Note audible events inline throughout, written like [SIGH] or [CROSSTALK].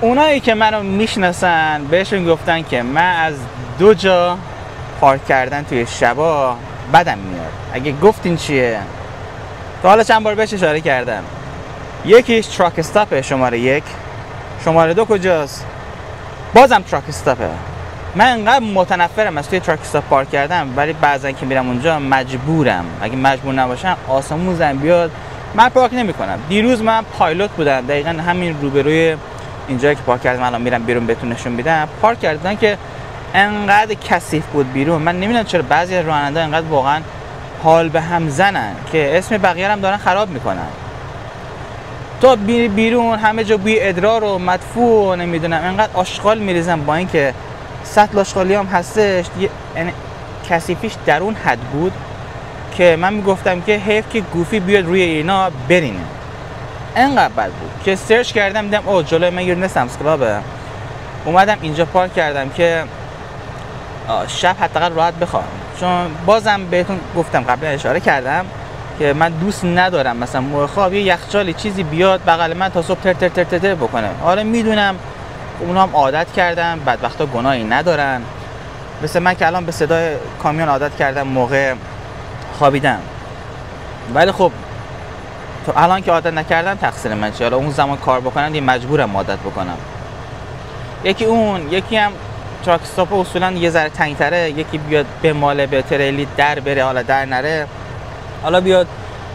اونایی که منو می‌شناسن بهشون گفتن که من از دو جا پارک کردن توی شبا بدم میاد. اگه گفتین چیه؟ تا حالا چند بار بهش اشاره کردم. یکیش truck stop ه شماره یک. شماره دو کجاست؟ بازم truck stop ه من انقدر متنفرم از توی truck stop پارک کردم ولی بعضا که میرم اونجا مجبورم. اگه مجبور نباشم آسمون زمین بیاد. من پارک نمی کنم دیروز من پایلوت بودم. دقیقا همین روبروی اینجا که پارک کردم الان میرم بیرون بهتون نشون میدم. پارک کردن که انقدر کثیف بود بیرون. من نمی‌دونم چرا بعضی از راننده انقدر واقعا حال به هم زنن که اسم بقیه هم دارن خراب می‌کنن. تو بیرون همه جا بوی ادرار و مدفوع نمی‌دونم انقدر آشغال میریزن با اینکه سطل آشغالی هم هستش. یعنی کثیفیش در اون حد بود که من می‌گفتم که حیف که گوفی بیاد روی اینا برینه. انقدر بد بود. که سرچ کردم دیدم او جلوی من یه سمس کلابه اومدم اینجا پارک کردم که شب حداقل راحت بخوام چون بازم بهتون گفتم قبلا اشاره کردم که من دوست ندارم مثلا موقع خواب یه یخچالی چیزی بیاد بغل من تا صبح تر تر تر تر, تر بکنه. حالا می‌دونم. اونا هم عادت کردن بدبختا گناهی ندارن. مثل من که الان به صدای کامیون عادت کردم موقع خوابیدم. ولی خب تو الان که عادت نکردم تقصیر من حالا اون زمان کار بکنم دیگه مجبورم عادت بکنم. یکی اون یکی هم truck stop اصولا یه ذره تنگتره. یکی بیاد بماله به تریلی در بره حالا در نره. حالا بیاد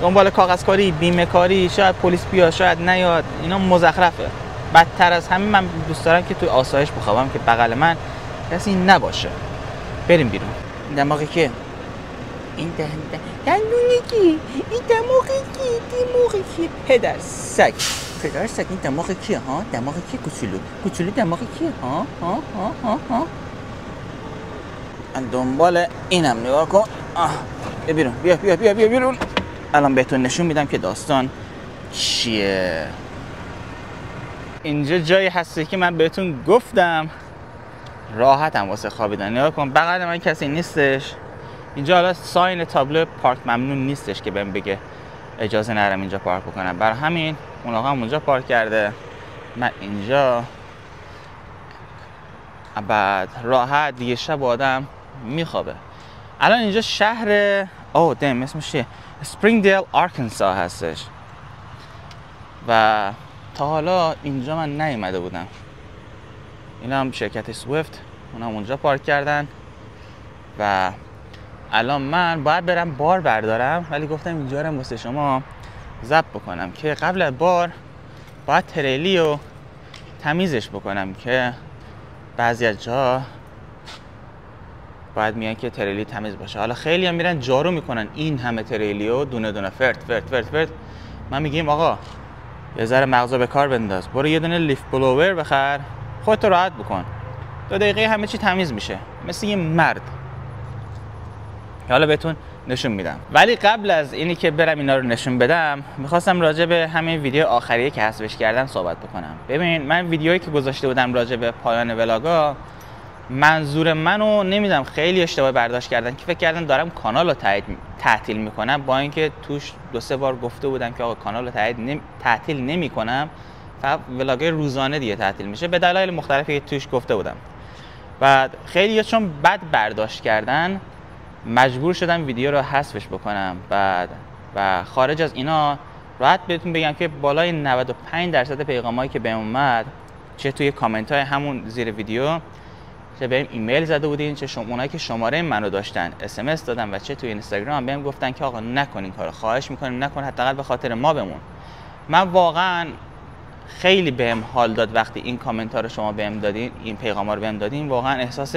دنبال کاغذکاری بیمه کاری شاید پلیس بیاد شاید نیاد. اینا مزخرفه. بدتر از همین من دوست دارم که توی آسایش بخوابم که بغل من کسی نباشه. بریم بیرون. دماغی که این دهن دندونی کی این دماغ کی؟ دماغ کی؟ پدر سگ. پدر سگ این دماغ کیه ها؟ دماغ کی کوچولو؟ کوچولو دماغ کیه ها؟ ها؟ ها؟ ها؟ ها؟ دنبال اینم نگاه کن. آه. بیا بیرون. بیا بیا بیا بیا بیرون. الان بهتون نشون میدم که داستان چیه. اینجا جایی هستی که من بهتون گفتم. راحتم واسه خوابیدن. نگاه کن. بغل من کسی نیستش. اینجا حالا ساین تابلو پارک ممنون نیستش که بهم بگه اجازه نرم اینجا پارک بکنم. برای همین اون آقا هم اونجا پارک کرده. من اینجا. بعد راحت دیگه شب آدم میخوابه. الان اینجا شهر او دم اسمش چیه؟ دیل آرکنسا هستش. و تا حالا اینجا من نیومده بودم. این هم شرکت سویفت اونا اونجا پارک کردن. و الان من باید برم بار بردارم ولی گفتم اینجا رو واسه شما ضبط بکنم که قبل از بار باید تریلی رو تمیزش بکنم که بعضی از جا باید میان که تریلی تمیز باشه. حالا خیلی هم میرن جارو می‌کنن این همه تریلی و دونه دونه. فرت فرت فرت فرت من میگیم آقا یه ذره مغزا به کار بنداز. برو یه دونه لیف بلوور بخر. خودت راحت بکن. دو دقیقه همه چی تمیز میشه. مثل یه مرد. حالا بهتون نشون میدم. ولی قبل از اینی که برم اینا رو نشون بدم می‌خواستم راجع به همین ویدیو آخریه که حذفش کردم صحبت بکنم. ببین من ویدیویی که گذاشته بودم راجع به پایان ولاگا منظور منو نمیدم خیلی اشتباه برداشت کردن که فکر کردن دارم کانال رو تعطیل می‌کنم. با اینکه توش دو سه بار گفته بودم که آقا کانال رو تعطیل نمی‌کنم فقط ولاگ روزانه دیگه تعطیل میشه. به دلایل مختلفی که توش گفته بودم. بعد خیلی چون بد برداشت کردن مجبور شدم ویدیو رو حذفش بکنم بعد. و خارج از اینا راحت بهتون بگم که بالای 95 درصد پیغامایی که بهم اومد چه توی کامنت های همون زیر ویدیو چه بهم ایمیل زده بودین چه شما اونایی که شماره منو داشتن اس ام اس دادن و چه توی اینستاگرام بهم گفتن که آقا نکن این کارو خواهش می‌کنیم نکن حداقل به خاطر ما بمون. من واقعا خیلی بهم حال داد وقتی این کامنت ها رو شما بهم دادین این پیغام ها رو بهم دادین واقعا احساس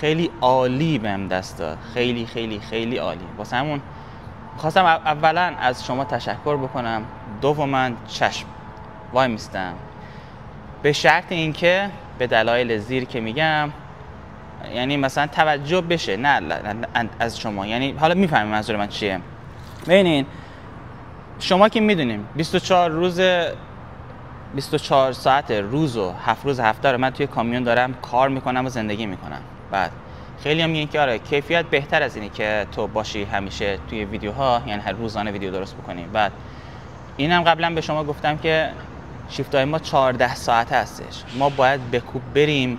خیلی عالی بهم دست داد. خیلی خیلی خیلی عالی. واسه همون خواستم اولا از شما تشکر بکنم. دوما چشم. وای میستم. به شرط اینکه به دلایل زیر که میگم یعنی مثلا توجه بشه نه از شما. یعنی حالا می‌فهمید منظور من چیه. ببینین شما که می‌دونیم 24 روز 24 ساعت روز و هفت روز هفته رو من توی کامیون دارم کار می‌کنم و زندگی می‌کنم. بعد. خیلی هم میگن که آره کیفیت بهتر از اینی که تو باشی همیشه توی ویدیوها یعنی هر روزانه ویدیو درست بکنی. بعد اینم قبلا به شما گفتم که شیفت های ما 14 ساعت هستش. ما باید بکوب بریم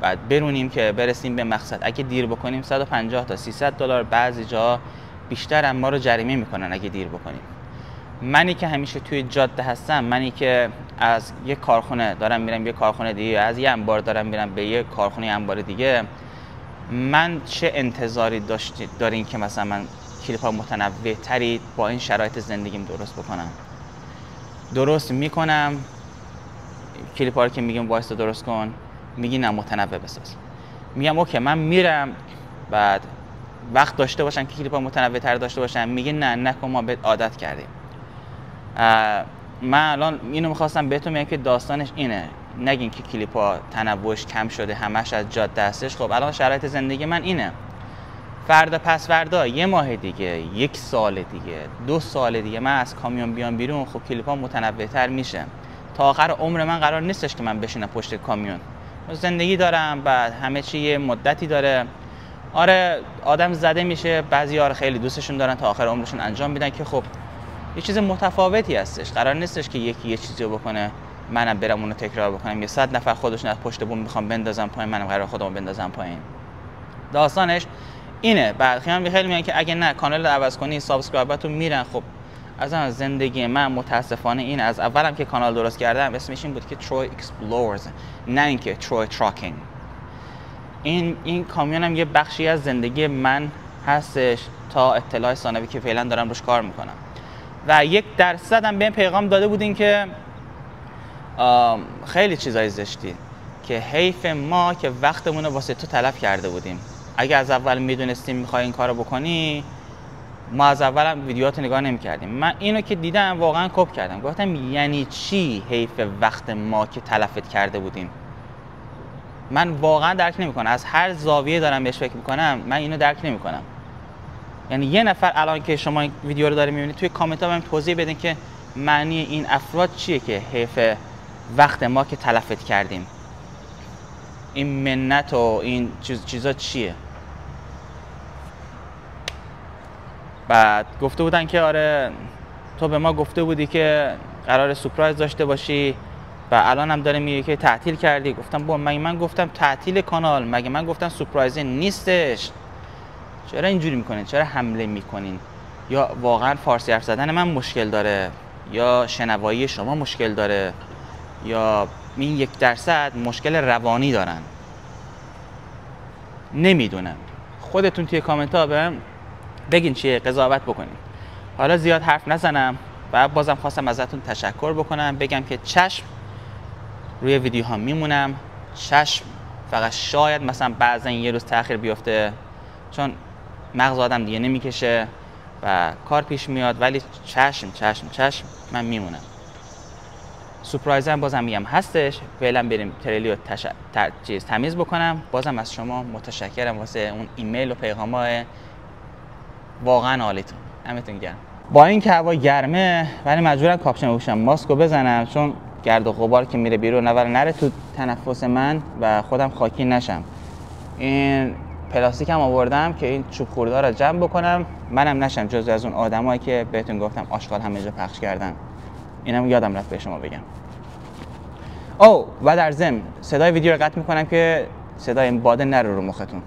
بعد برونیم که برسیم به مقصد. اگه دیر بکنیم 150 تا 300 دلار. بعضی جا بیشتر هم ما رو جریمه می‌کنن اگه دیر بکنیم. منی که همیشه توی جاده هستم منی که از یه کارخونه دارم میرم یه کارخونه دیگه از یه انبار دارم میرم به یه کارخونه انبار دیگه. من چه انتظاری دارین که مثلا من کلیپ ها متنوع تری با این شرایط زندگیم درست بکنم؟ درست می‌کنم. کلیپ ها که میگم وایس درست کن. میگی نه متنوع بساز. میگم اوکی من میرم. بعد وقت داشته باشم که کلیپ ها متنوع تر داشته باشم میگه نه نکن ما بهت عادت کردیم. من الان اینو می‌خواستم بهتون میگم که داستانش اینه. نگین که کلیپ تنوعش کم شده همش از جاده هستش خب الان شرایط زندگی من اینه. فردا پس فردا یه ماه دیگه یک سال دیگه دو سال دیگه من از کامیون بیام بیرون. خب کلیپ ها متنوع تر میشه. تا آخر عمر من قرار نیستش که من بشینم پشت کامیون. زندگی دارم بعد همه چی یه مدتی داره. آره آدم زده میشه. بعضی ها خیلی دوستشون دارن تا آخر عمرشون انجام میدن که خب یه چیز متفاوتی هستش. قرار نیستش که یکی یه چیزی رو بکنه منم برم اونو تکرار بکنم. یه صد نفر خودشون از پشت بوم می‌خوام بندازم پایین منم قرار خودمو بندازم پایین. داستانش اینه. بعد خیلی خیلی میگن که اگه نه کانال رو عوض کنی subscriber تون میرن. خب از زندگی من متاسفانه این از اولم که کانال درست کردم اسمش این بود که Troy Explores نه اینکه Troy Trucking این این کامیون هم یه بخشی از زندگی من هستش تا اطلاع ثانوی که فعلا دارم روش کار می‌کنم. و یک درصد هم به این پیغام داده بودین که خیلی چیزای زشتی که حیف ما که وقتمون رو واسه تو تلف کرده بودیم. اگه از اول می‌دونستیم می‌خوای این کارو بکنی ما از اول هم ویدیوهاتو نگاه نمی کردیم من اینو که دیدم واقعا کپ کردم. گفتم یعنی چی حیف وقت ما که تلفت کرده بودیم؟ من واقعا درک نمی‌کنم. از هر زاویه دارم بهش فکر می‌کنم من اینو درک نمی‌کنم. یعنی یه نفر الان که شما این ویدیو رو داره می‌بینید توی کامنت ها توضیح بدین که معنی این افراد چیه که حیف وقت ما که تلفت کردیم. این منت و این چیز چیزا چیه؟ بعد گفته بودن که آره تو به ما گفته بودی که قرار سپرایز داشته باشی و الان هم داره میگه که تعطیل کردی. گفتم با مگه من گفتم تعطیل کانال؟ مگه من گفتم سپرایز نیستش؟ چرا اینجوری می‌کنین؟ چرا حمله می‌کنین؟ یا واقعا فارسی حرف زدن من مشکل داره؟ یا شنوایی شما مشکل داره؟ یا این یک درصد مشکل روانی دارن؟ نمی‌دونم. خودتون توی کامنت ها بهم بگین چیه قضاوت بکنین. حالا زیاد حرف نزنم و بازم خواستم ازتون تشکر بکنم. بگم که چشم روی ویدیو ها میمونم. چشم فقط شاید مثلا بعضا یه روز تاخیر بیفته. چون مغز آدم دیگه نمی‌کشه و کار پیش میاد ولی چشم چشم چشم من میمونم. surprise هم بازم میگم هستش. فعلا بریم تریلی رو تش... چیز تمیز بکنم. بازم از شما متشکرم واسه اون ایمیل و پیغام های واقعا عالیتون. دمتون گرم. با اینکه هوا گرمه ولی مجبورم کاپشن بپوشم. ماسکو بزنم چون گرد و غبار که میره بیرون اول نره تو تنفس من و خودم خاکی نشم. این پلاستیک هم آوردم که این چوب خورده رو جمع بکنم. منم نشم جز از اون آدمایی که بهتون گفتم آشغال همه جا پخش کردن. اینم یادم رفت به شما بگم. او و در ضمن صدای ویدیو رو قطع می‌کنم که صدای باده نره رو مختون.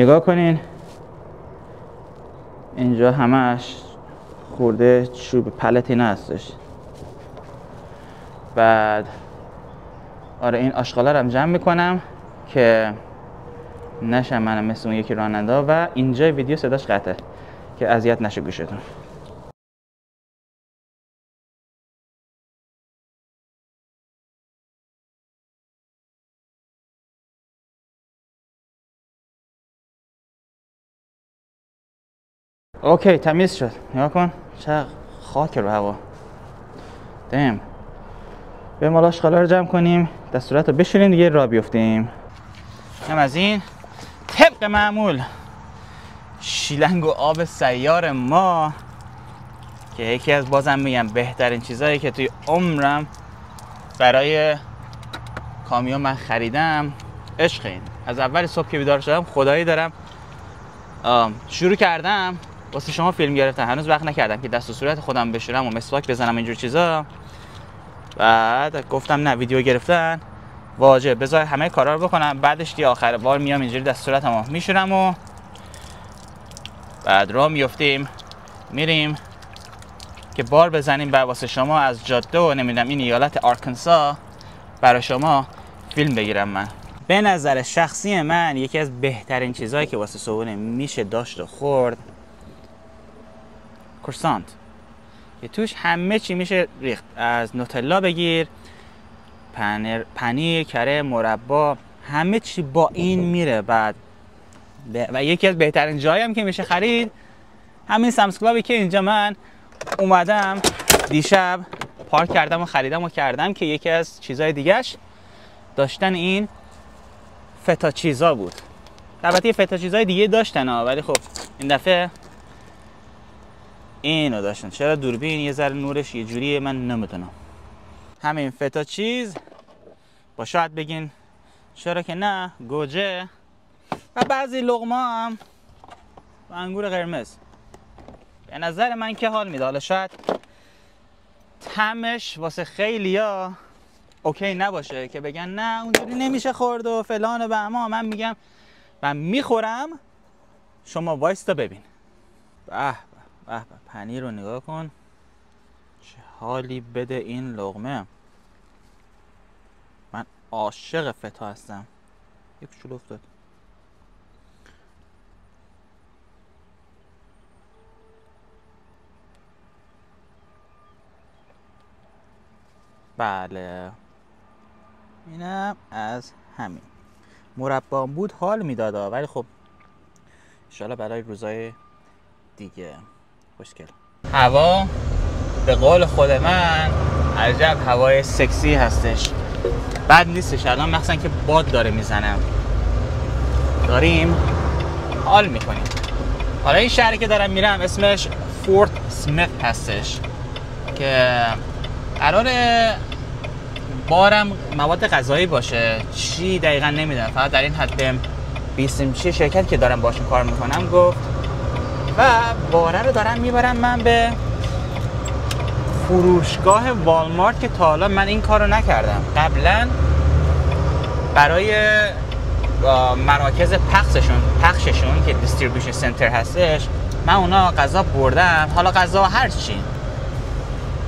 نگاه کنین. اینجا همش خورده چوب پلت اینا هستش. بعد آره این آشغالا هم جمع می‌کنم که نشم منم مثل اون یکی راننده و اینجا ویدیو صداش قطعه که اذیت نشه گوشتون. اوکی تمیز شد. نگاه کن. چه خاک رو هوا. دیم به مالاش خالا رو جمع کنیم. دستورت رو بشوریم دیگه را بیفتیم. هم از این. طبق معمول. شیلنگ و آب سیار ما. که یکی از بازم میگم بهترین چیزهایی که توی عمرم برای کامیون من خریدم. عشق این. از اول صبح که بیدار شدم خدایی دارم. شروع کردم. واسه شما فیلم گرفتم هنوز وقت نکردم که دست و صورت خودم بشورم و مسواک بزنم اینجور چیزا. بعد گفتم نه ویدیو گرفتن. واجب. بذار همه کارا رو بکنم. بعدش دیگه آخر بار میام اینجوری دست صورتمو میشورم و بعد راه میفتیم. میریم که بار بزنیم بعد واسه شما از جاده و نمی‌دونم این ایالت آرکنسا برای شما فیلم بگیرم من. به نظر شخصی من یکی از بهترین چیزهایی که واسه صبحونه میشه داشت و خورد کرسانت که توش همه چی میشه ریخت. از نوتلا بگیر پنیر, پنیر کره مربا همه چی با این میره. بعد و یکی از بهترین جایی هم که میشه خرید همین سمس کلابی که اینجا من اومدم دیشب پارک کردم و خریدم و کردم که یکی از چیزهای دیگهش داشتن این فتا چیزا بود. البته یه فتا چیزای دیگه داشتن ها ولی خب این دفعه اینو داشتن. چرا دوربین یه ذره نورش یه جوریه من نمی‌دونم. همین فتا چیز. با شاید بگین چرا که نه گوجه. و بعضی لغمه هم. انگور قرمز. به نظر من که حال میده. حالا شاید تمش واسه خیلیا اوکی نباشه که بگن نه اونجوری نمیشه خورد و فلان و به اما من میگم من می‌خورم شما وایستا ببین. به به به. پنیر رو نگاه کن. چه حالی بده این لغمه. من عاشق فتا هستم. یک شلو افتاد. بله. اینم از همین. مربام بود حال می‌داد ولی خب انشالله برای روزای دیگه. خوشگل. هوا به قول خود من عجب هوای سکسی هستش. بد نیستش. الان مخصوصا که باد داره می‌زنم داریم حال می‌کنیم. حالا این شهری که دارم میرم اسمش فورت سمیت هستش. که قرار بارم مواد غذایی باشه. چی دقیقا نمی‌دونم. فقط در این حد بهم بیسیم چی شرکت که دارم باشون کار می‌کنم؟ گفت و باره رو دارم می‌برم من به فروشگاه والمارت که تا حالا من این کار رو نکردم. قبلا برای مراکز پخششون پخششون که دیستریبیوشن سنتر هستش من اونا غذا بردم. حالا غذا هر چی.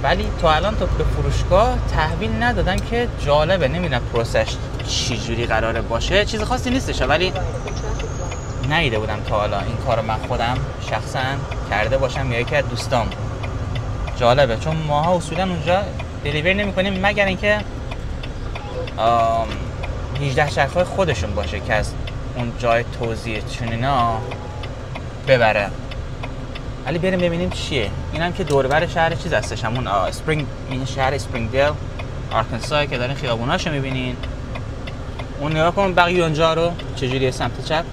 ولی تو الان تو به فروشگاه تحویل ندادن که جالبه. نمی‌دونم پروسش چی جوری قراره باشه. چیز خاصی نیستش. ولی نیده بودم تا حالا. این کارو من خودم شخصا کرده باشم یا یکی از دوستام. جالبه چون ماها اصولا اونجا دلیور نمی کنیم مگر اینکه 18 شرف خودشون باشه که از اون جای توضیح چون ببره. ولی بریم ببینیم چیه. اینم که دوربر شهر چیز هستش. همون اسپرینگ این شهر اسپرینگ دیل آرکنسا که دارین خیابوناشو می‌بینین. اون نگاه کن بقیه اونجا رو چجوری سمت چپ؟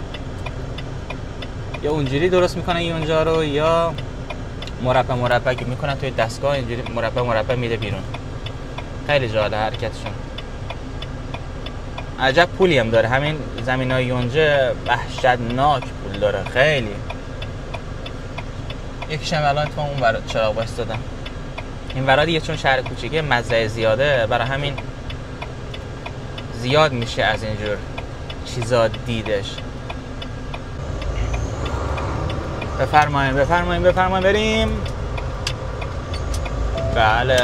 یا اونجوری درست می‌کنن اونجا رو یا مربع مربع می‌کنن توی دستگاه اینجوری مربع مربع میده بیرون. خیلی جالب حرکتشون. عجب پولی هم داره. همین زمین های یونجه وحشتناک پول داره. خیلی. یکیشم الان تو اون برای چراغ دادم این ورا دیگه چون شهر کوچیکه مزرعه زیاده. برای همین زیاد میشه از اینجور چیزا دیدش. بفرماییم بفرماییم بفرماییم بریم. بله.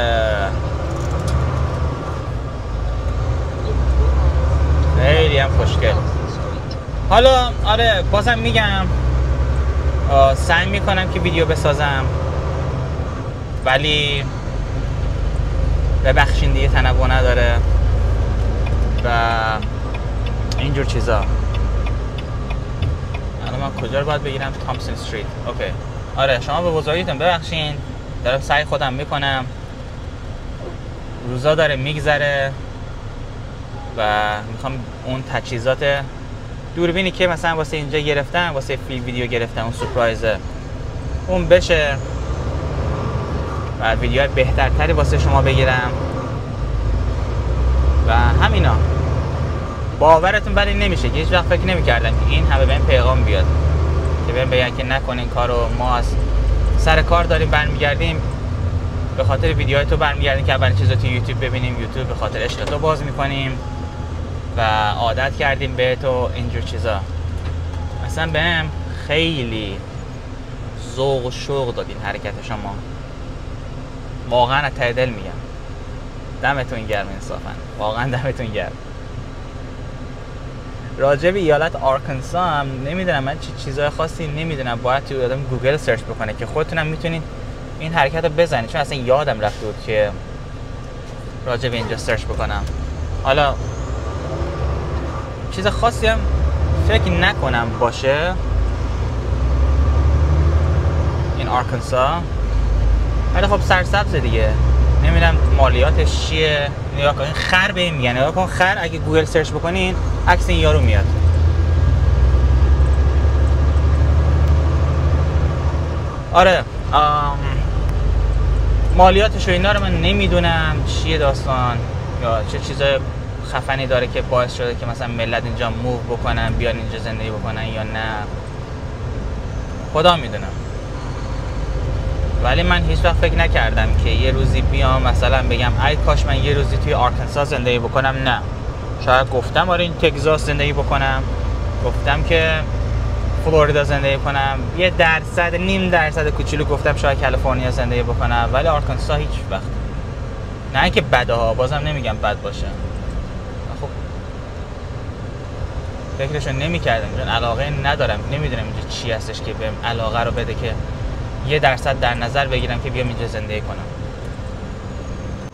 خیلی هم خوشگل. حالا آره بازم میگم سعی می‌کنم که ویدیو بسازم. ولی ببخشین دیگه تنوع نداره و اینجور چیزا. کجا رو باید بگیرم؟ تامسون استریت. اوکی. آره شما به بزرگیتون ببخشین. دارم سعی خودم می‌کنم. روزا داره میگذره و می‌خوام اون تجهیزات دوربینی که مثلا واسه اینجا گرفتم واسه فیلم ویدیو گرفتم اون سورپرایزه اون بشه. و ویدیوهای بهترتری واسه شما بگیرم. و همینا. باورتون ولی نمیشه. که هیچ وقت فکر نمی‌کردم که این همه به این پیغام بیاد. که بهم بگن که نکنین کارو ما از سر کار داریم برمیگردیم. به خاطر ویدیوهای تو برمیگردیم که اولین چیزا تو یوتیوب ببینیم یوتیوب به خاطر عشق تو باز می‌کنیم و عادت کردیم به تو اینجور چیزا. اصلا بهم خیلی ذوق و شوق داد این حرکت شما. واقعا از دل میگم. دمتون گرم انصافا. واقعا دمتون گرم. راجع به ایالت آرکنسا هم نمی‌دونم من چی چیزای خاصی نمی‌دونم. باید تو آدم Google search بکنه که خودتونم می‌تونید این حرکت رو بزنید. چون اصلا یادم رفته بود که راجع به اینجا search بکنم. حالا چیز خاصی هم فکر نکنم باشه. این آرکنسا ولی خب سرسبز دیگه. نمی‌دونم مالیاتش چیه نگاه کن. خر به این میگن نگاه کن خر اگه Google search بکنین عکس این یارو میاد. آره آم... مالیاتش و اینا رو من نمی‌دونم. چیه داستان؟ یا چه چیزای خفنی داره که باعث شده که مثلا ملت اینجا موو بکنن بیان اینجا زندگی بکنن یا نه؟ خدا می‌دونم ولی من هیچ وقت فکر نکردم که یه روزی بیام مثلا بگم ای کاش من یه روزی توی آرکنسا زندگی بکنم. نه. شاید گفتم آره این تگزاس زندگی بکنم. گفتم که فلوریدا زندگی کنم یه درصد نیم درصد کوچولو گفتم شاید کالیفرنیا زندگی بکنم ولی آرکانسا هیچ وقت. نه اینکه بده ها بازم نمیگم بد باشه. خب. فکرشو نمی‌کردم چون علاقه ندارم. نمی‌دونم اینجا چی هستش که بهم علاقه رو بده که یه درصد در نظر بگیرم که بیام اینجا زندگی کنم.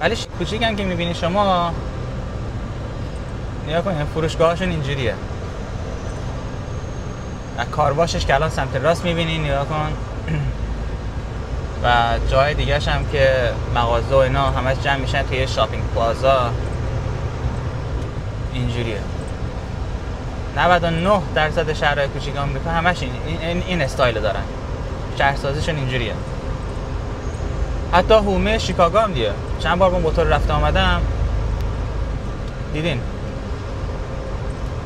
ولی کوچیکم که می‌بینی شما. نیا کن فروشگاهشون اینجوریه. و کارواشش که الان سمت راست می‌بینی نیا کن. [CLEARS THROAT] و جای دیگه هم که مغازه و اینا همش جمع میشن توی shopping plaza. اینجوریه. 99 درصد شهرهای کوچیک آمریکا همش این, این, این استایل دارن. شهرسازیشون اینجوریه. حتی هومه شیکاگو هم دیگه. چند بار با موتور رفته آمدم. دیدین؟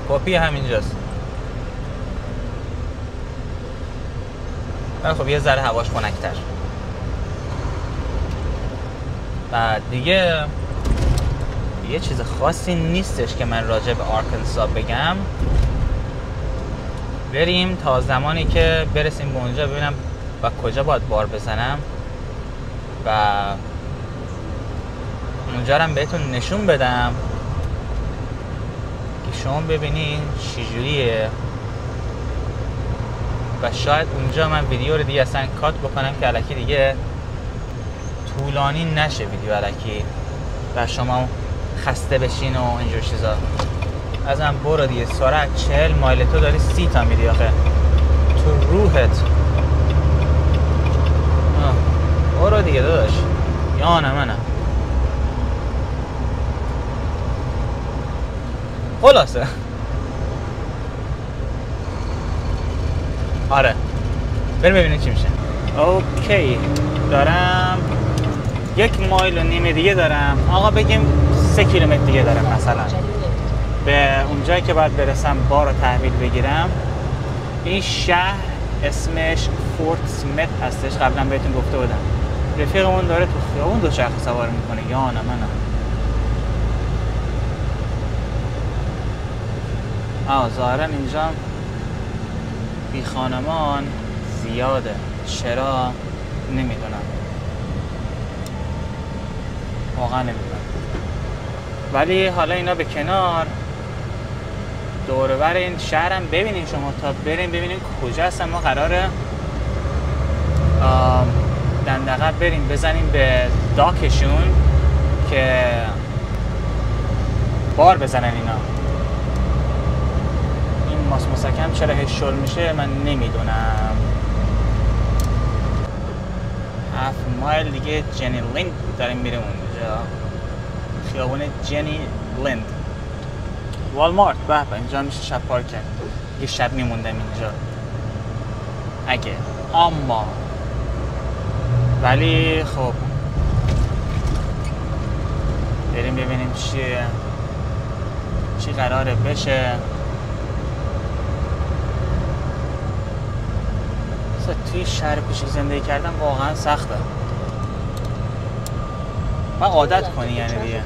کپی همینجاست. ولی خب یه ذره هواش خنکتر. و دیگه یه چیز خاصی نیستش که من راجع به آرکنسا بگم. بریم تا زمانی که برسیم به اونجا ببینم کجا باید بار بزنم؟ و اونجا هم بهتون نشون بدم که شما ببینین چجوریه و شاید اونجا من ویدیو رو دیگه اصلا کات بکنم که علکی دیگه طولانی نشه ویدیو علکی و شما خسته بشین و اینجور چیزا. ازم برو دیگه. سرعت چهل مایل تو داری سی تا میری آخه. تو روحت برو دیگه داداش. یا نه منم. خلاصه. آره. بریم ببینیم چی میشه. اوکی. دارم یک مایل و نیمه دیگه دارم. آقا بگیم سه کیلومتر دیگه دارم مثلا. به اونجایی که باید برسم بار رو تحویل بگیرم. این شهر اسمش فورت سمیت هستش. قبلا بهتون گفته بودم. رفیقمون داره تو خیابون دو چرخ سوار می‌کنه. یا نه منم آه ظاهرا اینجا بی خانمان زیاده. چرا؟ نمی‌دونم. واقعا نمی‌دونم. ولی حالا اینا به کنار. دورور این شهرم ببینیم شما تا بریم ببینیم کجا هستن ما قراره دندقه بریم بزنیم به داکشون که بار بزنن اینا. این ماس مسکم چرا هشول میشه من نمی‌دونم. هفت مایل دیگه جنی لند داریم میریم اونجا. خیابون جنی لند. والمارت به به اینجا میشه شب پارک کرد یه شب میموندم اینجا. اگه اما ولی خب. بریم ببینیم چی چی قراره بشه. توی شهر کوچیک زندگی کردن واقعا سخته. و عادت کنی یعنی دیگه.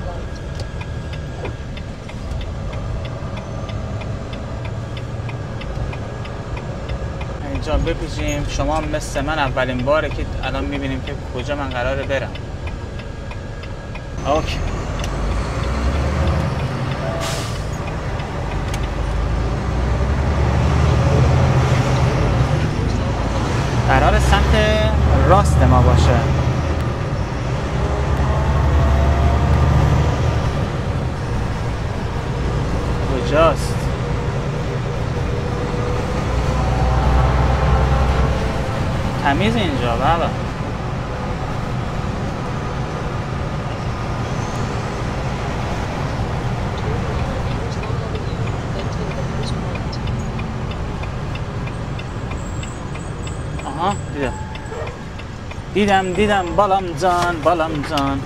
اینجا بپیچیم شما مثل من اولین باره که الان می‌بینیم که کجا من قراره برم. اوکی. قرار سمت راست ما باشه. کجاست؟ تمیز اینجا بابا آها دیدم دیدم دیدم بالام جان بالام جان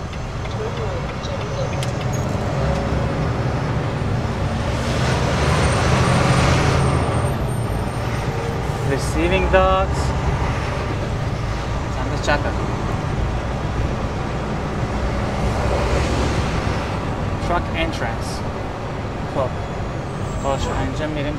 receiving dogs. چپه truck entrance. خب. باشه اینجا میریم تو.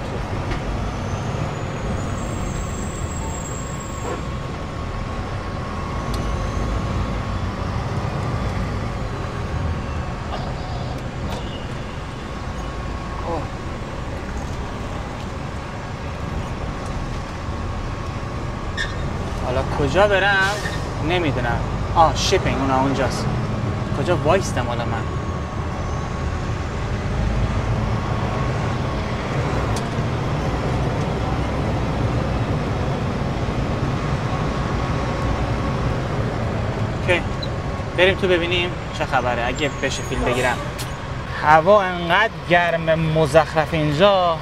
حالا کجا برم؟ نمی‌دونم. آه شیپینگ اون اونجاست. کجا وایستم حالا من؟ اوکی. بریم تو ببینیم چه خبره. اگه بشه فیلم بگیرم. هوا انقدر گرم مزخرف اینجا.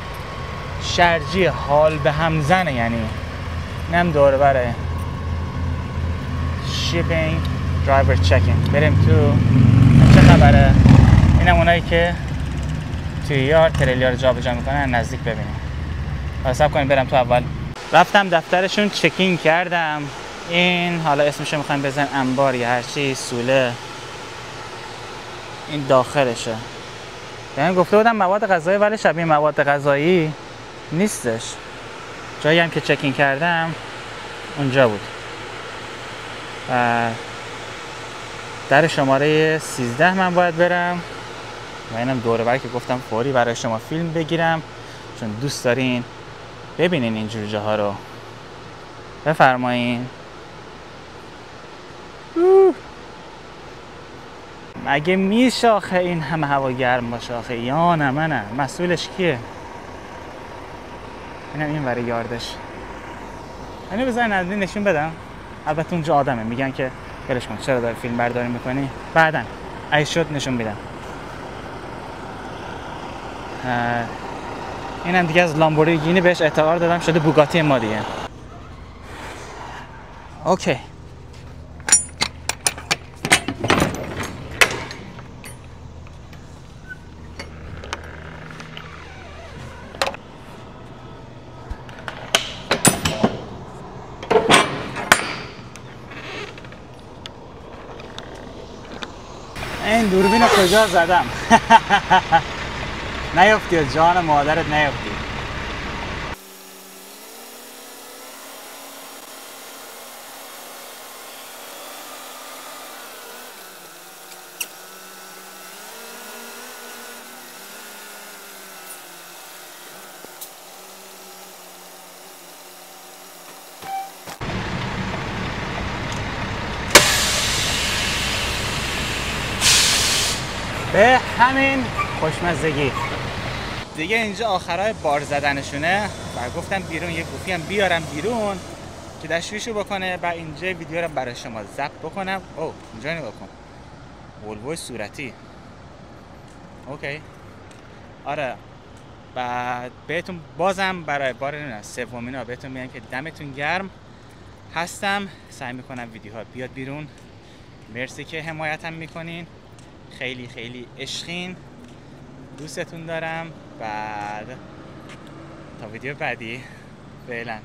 شرجی حال به هم زنه یعنی. اینم دور بره. Shipping driver checking. بریم تو چه خبره؟ اینم اونایی که توی یار تریلیا رو جابجا می‌کنن نزدیک ببینیم. حساب کنیم برم تو اول. رفتم دفترشون چکین کردم. این حالا اسمشو می‌خوایم بزن انبار یا هرچی سوله. این داخلشه. یعنی گفته بودم مواد غذایی ولی شبیه مواد غذایی نیستش. جایی هم که چکین کردم اونجا بود. و در شماره 13 من باید برم و اینم دوره که گفتم فوری برای شما فیلم بگیرم. چون دوست دارین ببینین اینجور جاها رو. بفرمایین. مگه میشه آخه این همه هوا گرم باشه آخه؟ یا نه منه مسئولش کیه؟ اینم این برای یاردش. اینو بذارین از نشون بدم. البته اونجا آدمه. میگن که ولش کن چرا داری فیلم برداری می‌کنی؟ بعدا ای شد نشون میدم. اه، اینم دیگه از لامبورگینی بهش اعتبار دادم شده بوگاتی ما دیگه. اوکی این دوربین رو کجا زدم؟ [LAUGHS] نیفتی جان مادرت نیفتی. به همین خوشمزگی. دیگه اینجا آخرای بار زدنشونه و گفتم بیرون یه گوفی هم بیارم بیرون که دشویشو بکنه و اینجا ویدیو رو برای شما ضبط بکنم. او اینجا نگاه کن. ولوو صورتی. اوکی. آره. و بهتون بازم برای بار سومینا بهتون میگم که دمتون گرم. هستم. سعی می‌کنم ویدیوها بیاد بیرون. مرسی که حمایتم می‌کنین. خیلی خیلی عشقین. دوستتون دارم. بعد تا ویدیو بعدی. فعلا.